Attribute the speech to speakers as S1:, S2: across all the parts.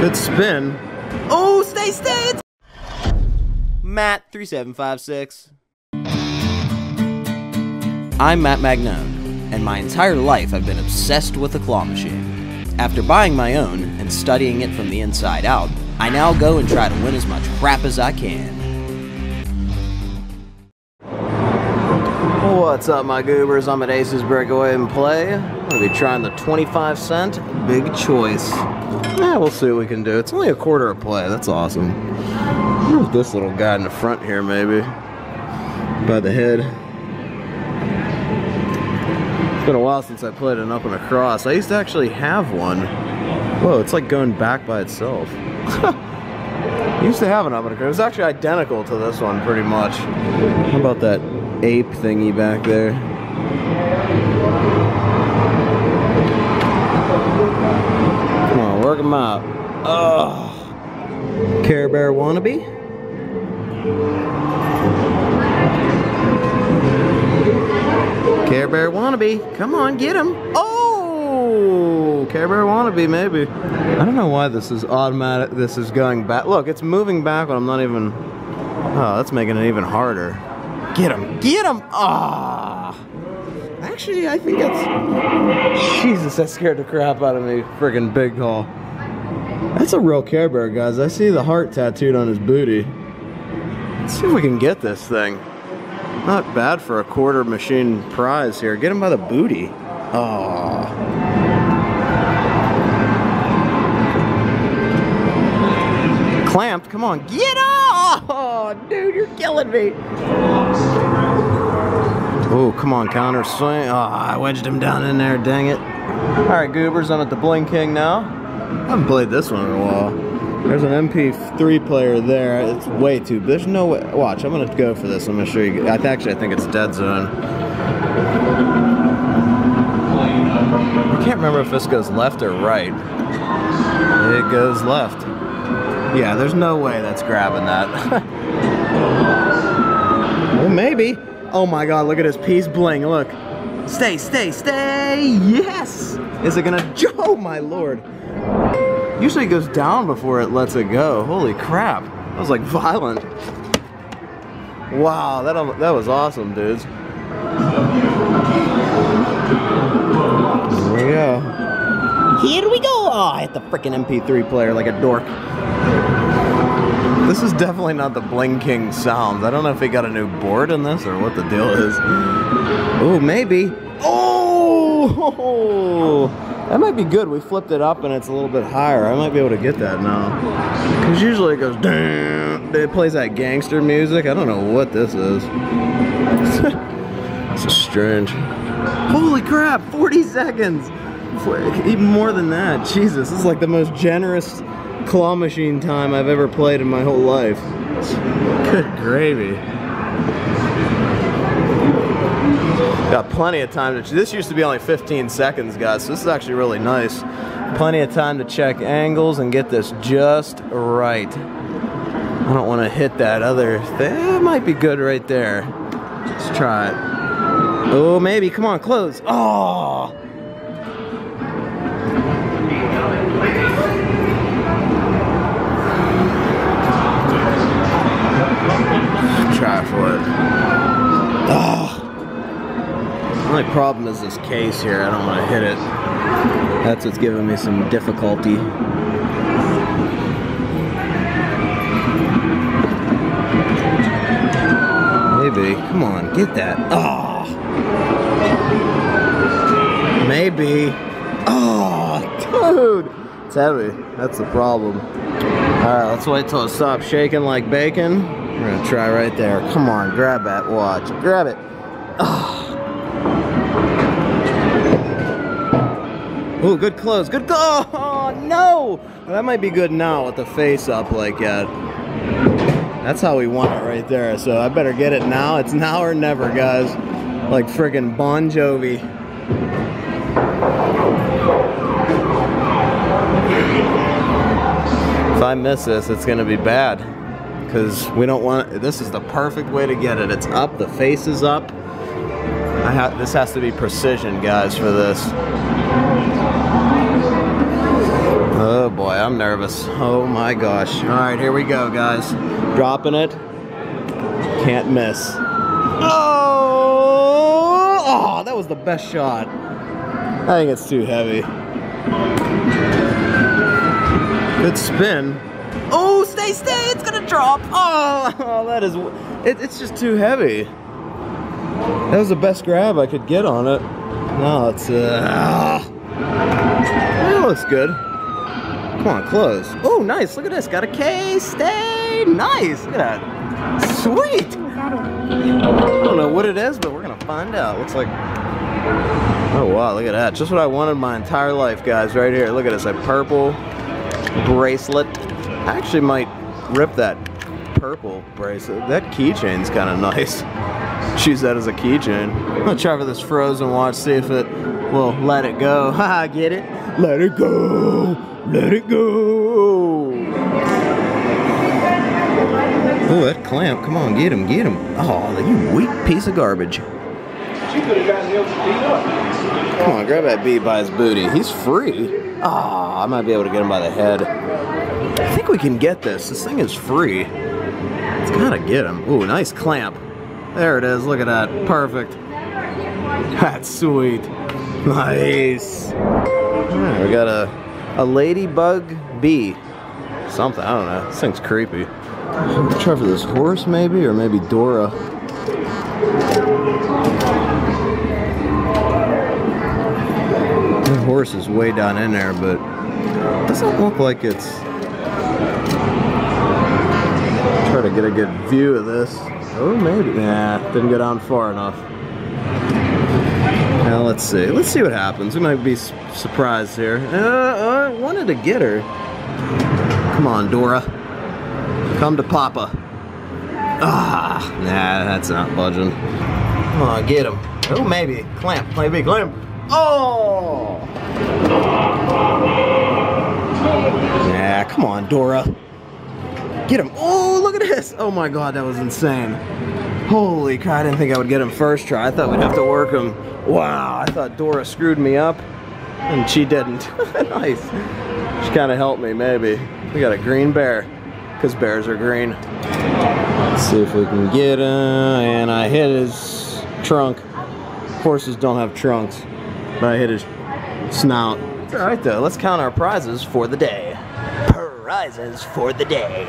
S1: Good spin. Oh, stay, stay!
S2: Matt3756. I'm Matt Magnone, and my entire life I've been obsessed with a claw machine. After buying my own and studying it from the inside out, I now go and try to win as much crap as I can. What's up, my goobers? I'm at Aces Break Away and Play. I'm gonna be trying the 25 cent Big Choice. Yeah, we'll see what we can do. It's only a quarter a play. That's awesome. Where's this little guy in the front here, maybe? By the head. It's been a while since I played an up and across. I used to actually have one. Whoa, it's like going back by itself. Used to have an up and across. It was actually identical to this one, pretty much. How about that ape thingy back there? Them out. Ugh. Care Bear wannabe? Care Bear wannabe. Come on, get him. Oh! Care Bear wannabe, maybe. I don't know why this is automatic. This is going back. Look, it's moving back when I'm not even. Oh, that's making it even harder. Get him. Get him. Ah. Actually, I think that's. Jesus, that scared the crap out of me. Friggin' big haul. That's a real Care Bear, guys. I see the heart tattooed on his booty. Let's see if we can get this thing. Not bad for a quarter machine prize here. Get him by the booty. Oh. Clamped. Come on. Get off! Oh, dude, you're killing me. Oh, come on, counter swing. Oh, I wedged him down in there, dang it. All right, goobers, I'm at the Bling King now. I haven't played this one in a while. There's an MP3 player there. It's way too. There's no way. Watch, I'm gonna go for this. I'm gonna show you. I actually I think it's dead zone. I can't remember if this goes left or right. It goes left. Yeah, there's no way that's grabbing that. well, maybe. Oh my God! Look at his piece bling. Look. Stay, stay, stay. Yes. Is it gonna? Oh my lord. Usually it goes down before it lets it go. Holy crap. That was like violent. Wow, that, that was awesome, dudes. Here we go. Here we go. Oh, I hit the freaking MP3 player like a dork. This is definitely not the Bling King sounds. I don't know if he got a new board in this or what the deal is. Oh, maybe. Oh! That might be good. We flipped it up and it's a little bit higher. I might be able to get that now. Because usually it goes, damn. It plays that gangster music. I don't know what this is. it's strange. Holy crap, 40 seconds. Even more than that. Jesus, this is like the most generous claw machine time I've ever played in my whole life. Good gravy. Got plenty of time to, this used to be only 15 seconds guys, so this is actually really nice. Plenty of time to check angles and get this just right. I don't want to hit that other thing. It might be good right there. Let's try it. Oh, maybe, come on, close. Oh! Problem is this case here. I don't want to hit it. That's what's giving me some difficulty. Maybe. Come on, get that. Oh. Maybe. Oh, dude. It's heavy. That's the problem. Alright, let's wait till it stops shaking like bacon. We're gonna try right there. Come on, grab that watch. Grab it. Oh. Ooh, good close. Good close. Oh, no. That might be good now with the face up like that. That's how we want it right there. So I better get it now. It's now or never, guys. Like friggin' Bon Jovi. If I miss this, it's gonna be bad. Because we don't want, this is the perfect way to get it. It's up, the face is up. Ha this has to be precision, guys, for this. Oh boy, I'm nervous. Oh my gosh. All right, here we go, guys. Dropping it. Can't miss. Oh! Oh, that was the best shot. I think it's too heavy. Good spin. Oh, stay, stay! It's gonna drop. Oh, oh that is. It, it's just too heavy. That was the best grab I could get on it. No, it's. Uh, that looks good. Come on, close. Oh, nice. Look at this. Got a K. Stay. Nice. Look at that. Sweet. I don't know what it is, but we're gonna find out. Looks like. Oh wow, look at that. Just what I wanted my entire life, guys. Right here. Look at this. A purple bracelet. I actually might rip that purple bracelet. That keychain's kind of nice. Choose that as a keychain. I'm gonna try for this frozen watch, see if it will let it go. Haha, get it? Let it go! Let it go! Oh, that clamp. Come on, get him, get him. Oh, you weak piece of garbage.
S3: She could have gotten him beat up.
S2: Come on, grab that bee by his booty. He's free. Ah, I might be able to get him by the head. I think we can get this. This thing is free. Let's gotta get him. Ooh, nice clamp. There it is. Look at that. Perfect. That's sweet. Nice. Alright, we got a a ladybug bee. Something. I don't know. This thing's creepy. Try for this horse maybe, or maybe Dora. The horse is way down in there, but doesn't look like it's. Try to get a good view of this. Oh, maybe. Nah, didn't go down far enough. Now let's see. Let's see what happens. We might be su- surprised here. Uh, I wanted to get her. Come on, Dora. Come to Papa. Ah, nah, that's not budging. Come on, get him. Oh, maybe. Clamp, maybe, clamp. Oh! Yeah, come on, Dora. Get him. Oh, this. Oh my god, that was insane. Holy crap, I didn't think I would get him first try. I thought we'd have to work him. Wow, I thought Dora screwed me up, and she didn't. nice. She kind of helped me, maybe. We got a green bear, because bears are green. Let's see if we can get him. And I hit his trunk. Horses don't have trunks, but I hit his snout. All right though. Let's count our prizes for the day. Prizes for the day.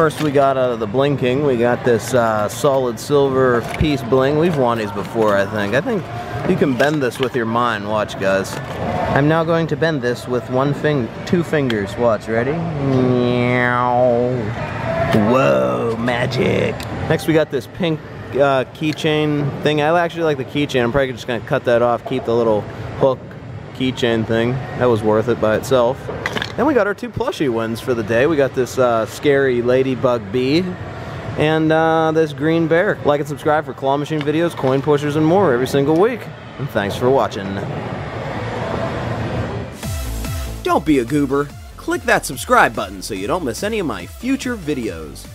S2: First, we got out of the Bling King. We got this uh, solid silver piece bling. We've won these before, I think. I think you can bend this with your mind. Watch, guys. I'm now going to bend this with one fing, two fingers. Watch, ready? Meow. Whoa, magic. Next, we got this pink uh, keychain thing. I actually like the keychain. I'm probably just gonna cut that off, keep the little hook keychain thing. That was worth it by itself. Then we got our two plushie ones for the day. We got this uh, scary ladybug bee and uh, this green bear. Like and subscribe for claw machine videos, coin pushers, and more every single week. And thanks for watching. Don't be a goober. Click that subscribe button so you don't miss any of my future videos.